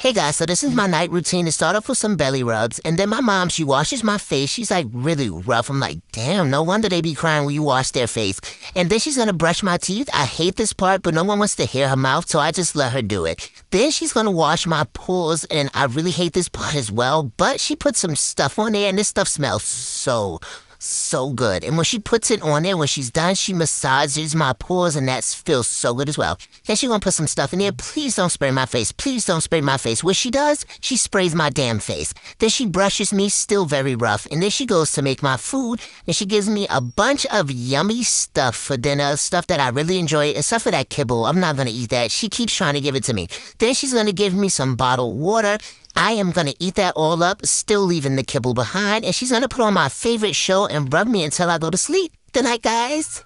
Hey guys, so this is my night routine. It start off with some belly rubs, and then my mom, she washes my face. She's like really rough. I'm like, damn, no wonder they be crying when you wash their face. And then she's gonna brush my teeth. I hate this part, but no one wants to hear her mouth, so I just let her do it. Then she's gonna wash my pores, and I really hate this part as well, but she put some stuff on there, and this stuff smells so so good. And when she puts it on there, when she's done, she massages my pores, and that feels so good as well. Then she gonna put some stuff in there. Please don't spray my face. Please don't spray my face. What she does, she sprays my damn face. Then she brushes me, still very rough. And then she goes to make my food, and she gives me a bunch of yummy stuff for dinner, stuff that I really enjoy, except for that kibble. I'm not gonna eat that. She keeps trying to give it to me. Then she's gonna give me some bottled water. I am gonna eat that all up, still leaving the kibble behind, and she's gonna put on my favorite show and rub me until I go to sleep. Good night, guys.